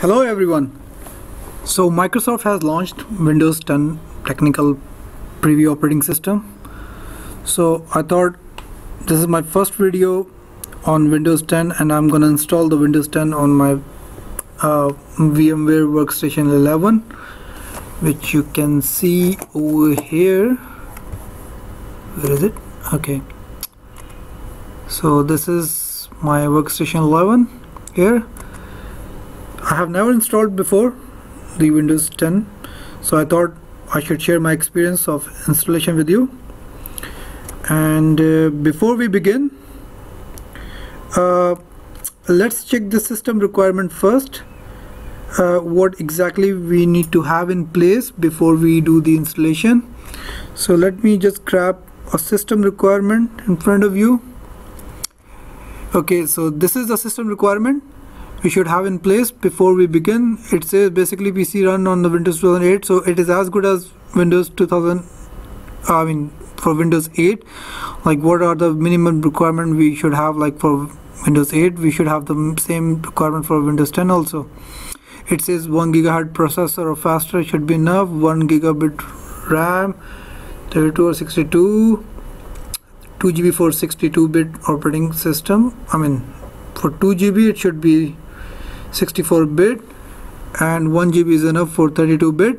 Hello everyone. So Microsoft has launched Windows 10 technical preview operating system. So I thought this is my first video on Windows 10 and I'm gonna install the Windows 10 on my uh, VMware Workstation 11 which you can see over here where is it okay so this is my workstation 11 here I have never installed before the Windows 10 so I thought I should share my experience of installation with you. And uh, before we begin uh, let's check the system requirement first. Uh, what exactly we need to have in place before we do the installation. So let me just grab a system requirement in front of you. Okay so this is the system requirement we should have in place before we begin. It says basically PC run on the Windows 2008 so it is as good as Windows 2000 I mean for Windows 8 like what are the minimum requirement we should have like for Windows 8 we should have the same requirement for Windows 10 also. It says 1 gigahertz processor or faster should be enough 1 gigabit RAM 32 or 62 2 GB for 62 bit operating system. I mean for 2 GB it should be 64 bit and 1 GB is enough for 32 bit.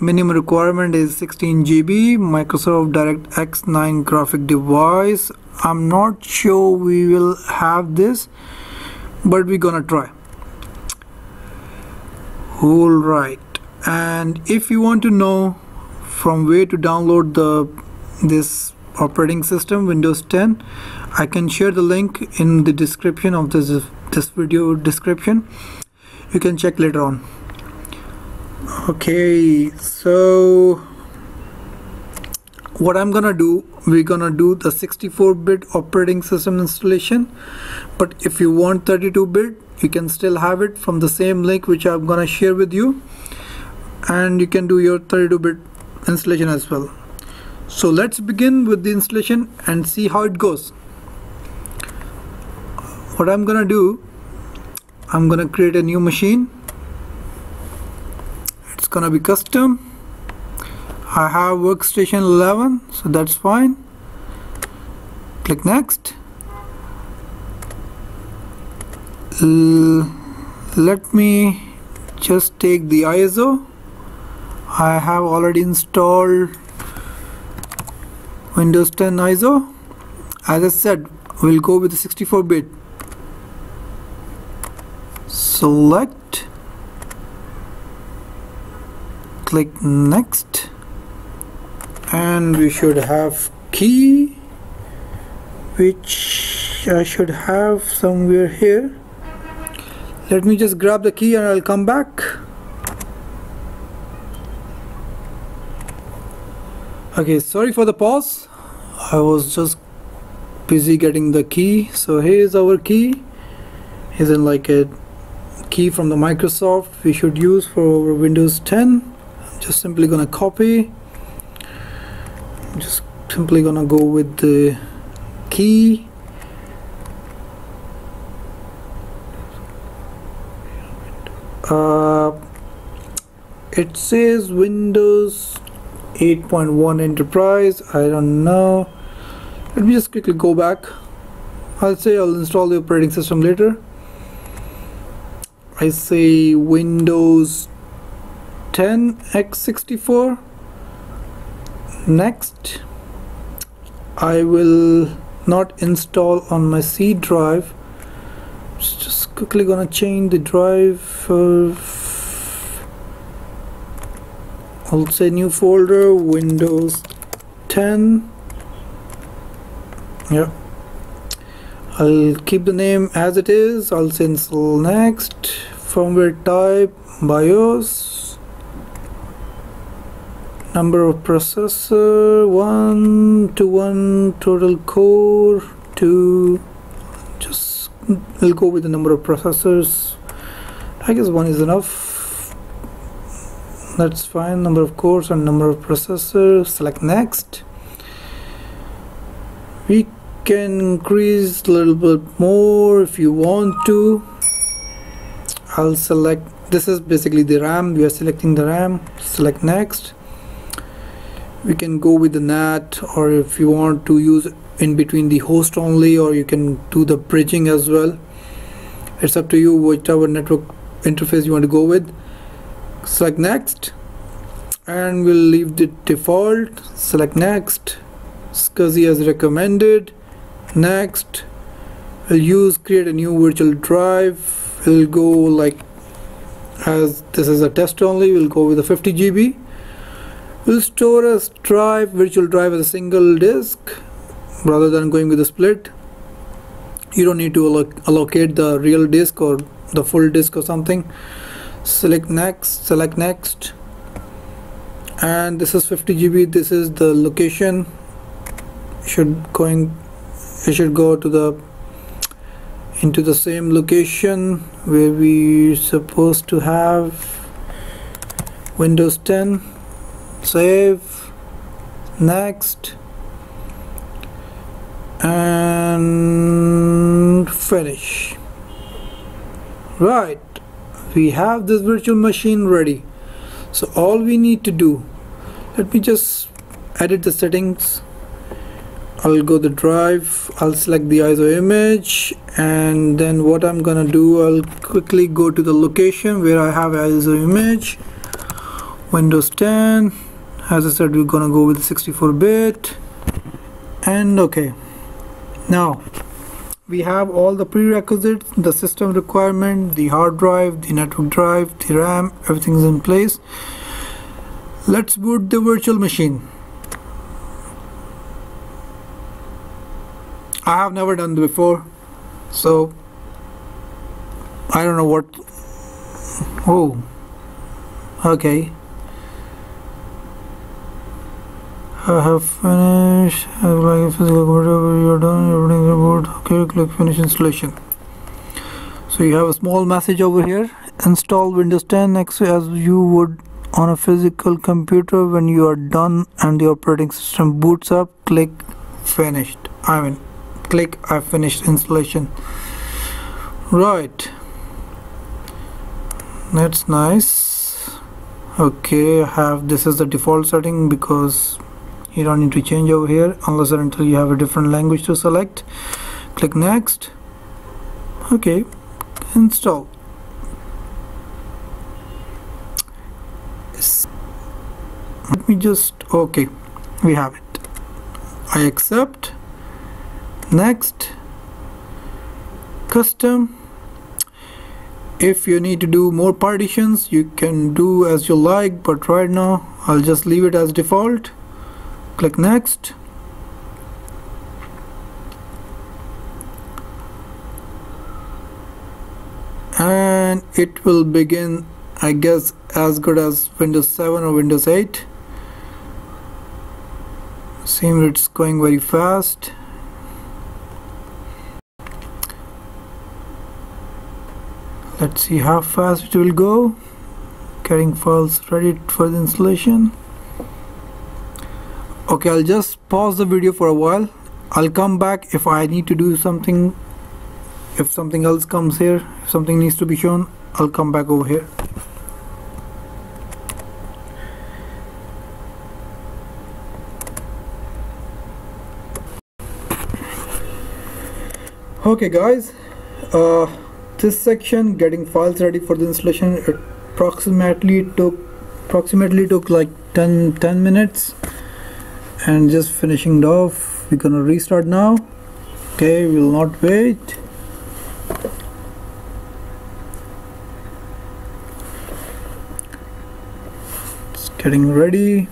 Minimum requirement is 16 GB Microsoft DirectX 9 graphic device. I'm not sure we will have this but we're gonna try. All right. And if you want to know from where to download the this operating system Windows 10 I can share the link in the description of this this video description. You can check later on. Okay so what I'm gonna do we're gonna do the 64-bit operating system installation. But if you want 32-bit you can still have it from the same link which I'm gonna share with you. And you can do your 32-bit installation as well. So let's begin with the installation and see how it goes. What I'm gonna do I'm gonna create a new machine. It's gonna be custom. I have workstation 11 so that's fine. Click next. L let me just take the ISO I have already installed Windows 10 ISO as I said we'll go with the 64 bit select click next and we should have key which I should have somewhere here. Let me just grab the key and I'll come back. Okay sorry for the pause. I was just busy getting the key. So here's our key. Isn't like a key from the Microsoft we should use for Windows 10 I'm just simply gonna copy. I'm just simply gonna go with the key. Uh, it says Windows 8.1 Enterprise. I don't know. Let me just quickly go back. I'll say I'll install the operating system later I say Windows 10 x64 next I will not install on my C drive. Just quickly gonna change the drive I'll say new folder Windows 10 yeah I'll keep the name as it is. I'll say install next. Firmware type BIOS. Number of processor 1 to 1 total core 2 just we'll go with the number of processors. I guess one is enough. That's fine. Number of cores and number of processors. Select next. We can increase a little bit more if you want to. I'll select this is basically the RAM. We are selecting the RAM. Select next. We can go with the NAT or if you want to use in between the host only or you can do the bridging as well. It's up to you whichever network interface you want to go with. Select next and we'll leave the default. Select next. SCSI as recommended next we'll use create a new virtual drive. We'll go like as this is a test only we'll go with the 50 GB we'll store a drive virtual drive as a single disk rather than going with a split. You don't need to alloc allocate the real disk or the full disk or something. Select next select next. And this is 50 GB this is the location. Should going it should go to the into the same location where we supposed to have Windows 10 save. Next. And finish. Right. We have this virtual machine ready. So all we need to do let me just edit the settings I'll go the drive I'll select the ISO image and then what I'm gonna do I'll quickly go to the location where I have ISO image. Windows 10 as I said we're gonna go with 64-bit and okay. Now we have all the prerequisites the system requirement the hard drive the network drive the RAM everything's in place. Let's boot the virtual machine I have never done before so I don't know what oh okay. I have finished I have like physical computer you're done everything about okay click finish installation. So you have a small message over here install Windows 10 X as you would on a physical computer when you are done and the operating system boots up click finished I mean click I finished installation. Right. That's nice. Okay I have this is the default setting because you don't need to change over here unless or until you have a different language to select. Click next. Okay install. Let me just okay we have it. I accept next custom. If you need to do more partitions you can do as you like but right now I'll just leave it as default. Click next. And it will begin I guess as good as Windows 7 or Windows 8 seems it's going very fast let's see how fast it will go. Getting files ready for the installation. Okay I'll just pause the video for a while. I'll come back if I need to do something. If something else comes here if something needs to be shown I'll come back over here. Okay guys. Uh, this section getting files ready for the installation approximately took approximately took like 10 10 minutes. And just finishing it off we're gonna restart now. Okay we'll not wait. It's getting ready.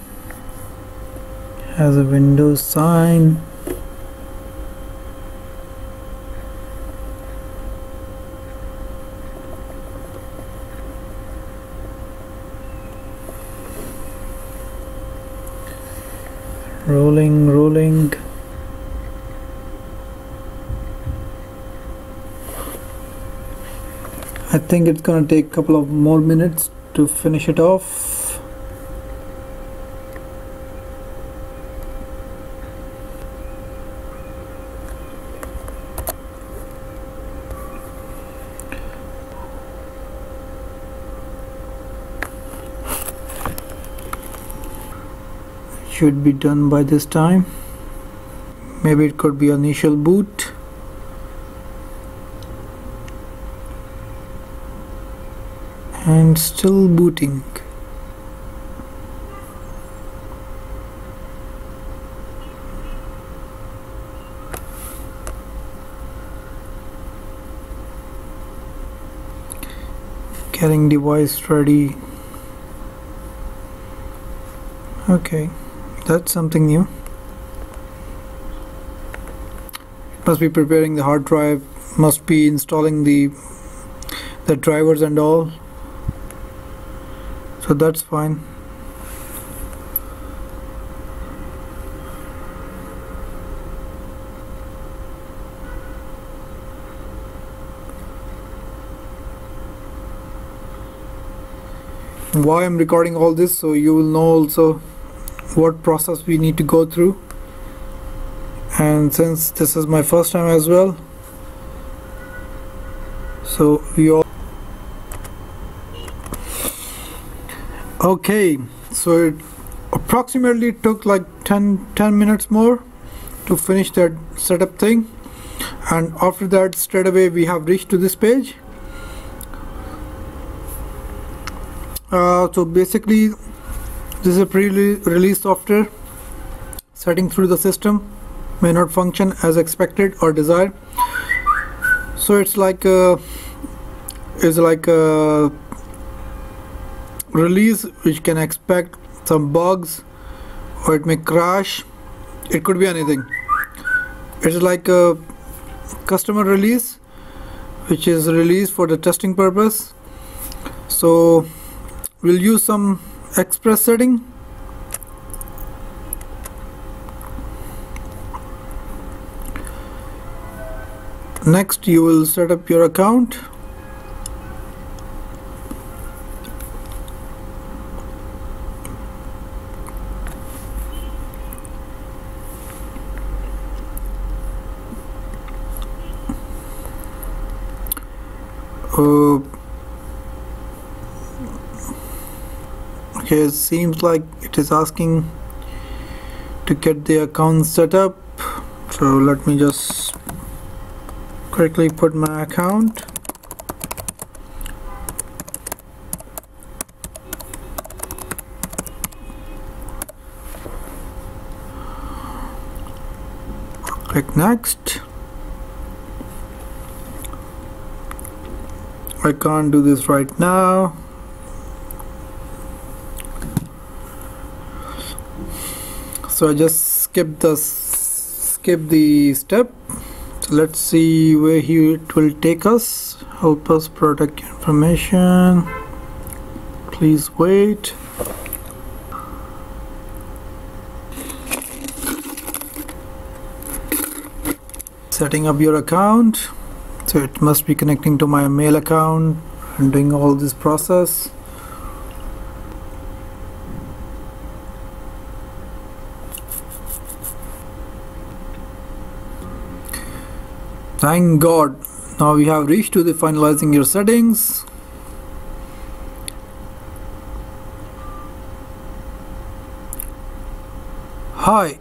Has a Windows sign rolling rolling. I think it's gonna take a couple of more minutes to finish it off should be done by this time. Maybe it could be initial boot. And still booting. Getting device ready. Okay that's something new. Must be preparing the hard drive must be installing the the drivers and all. So that's fine. Why I'm recording all this so you will know also what process we need to go through. And since this is my first time as well so we all okay so it approximately took like 10 10 minutes more to finish that setup thing. And after that straight away we have reached to this page. Uh, so basically this is a pre-release software. Setting through the system may not function as expected or desired. So it's like a, it's like a release which can expect some bugs or it may crash. It could be anything. It's like a customer release which is released for the testing purpose. So we'll use some express setting? Next you will set up your account. Uh, it seems like it is asking to get the account set up. So let me just quickly put my account. Click next. I can't do this right now so I just skip the skip the step. So let's see where he it will take us. Help us protect information. Please wait. Setting up your account. So it must be connecting to my mail account and doing all this process thank god. Now we have reached to the finalizing your settings. Hi.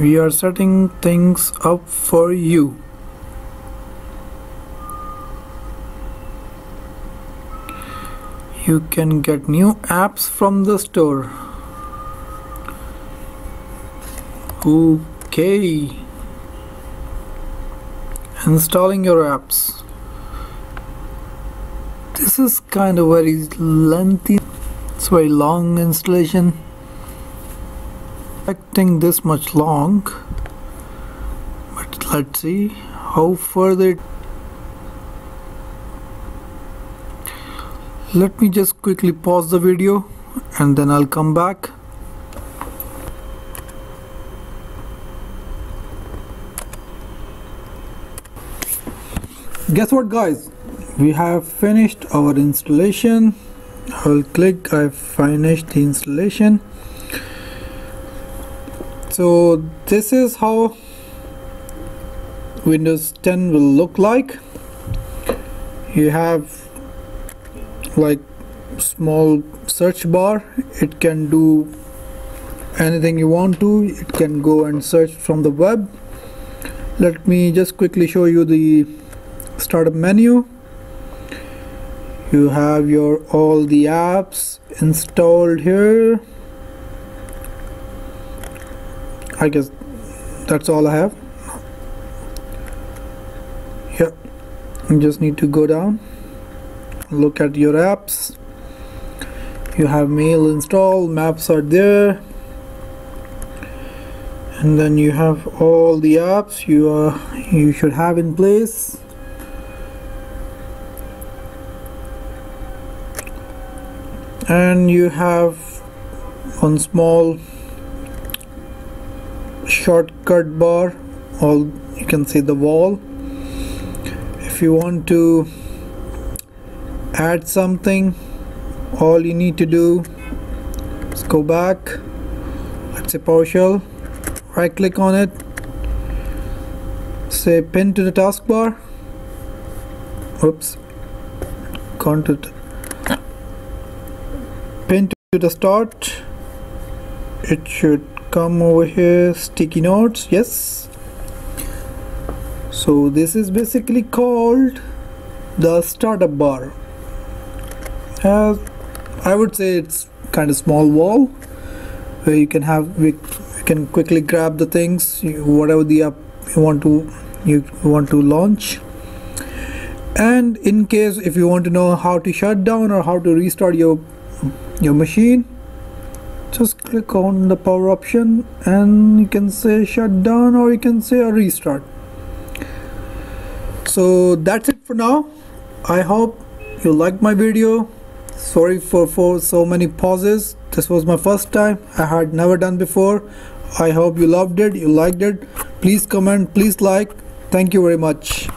We are setting things up for you. You can get new apps from the store. Okay installing your apps. This is kind of very lengthy. It's very long installation. Expecting this much long. But let's see how further let me just quickly pause the video and then I'll come back guess what guys? We have finished our installation. I'll click I finished the installation. So this is how Windows 10 will look like. You have like small search bar. It can do anything you want to. It can go and search from the web. Let me just quickly show you the startup menu. You have your all the apps installed here. I guess that's all I have. Yeah you just need to go down look at your apps. You have mail installed maps are there. And then you have all the apps you are you should have in place and you have one small shortcut bar. All you can see the wall. If you want to add something all you need to do is go back. Let's say PowerShell right click on it. Say pin to the taskbar. Oops. Gone to pin the start. It should come over here sticky notes yes. So this is basically called the startup bar. Uh, I would say it's kind of small wall where you can have we, can quickly grab the things whatever the app you want to you want to launch. And in case if you want to know how to shut down or how to restart your your machine. Just click on the power option and you can say shut down or you can say a restart. So that's it for now. I hope you liked my video. Sorry for for so many pauses. This was my first time. I had never done before. I hope you loved it you liked it. Please comment please like. Thank you very much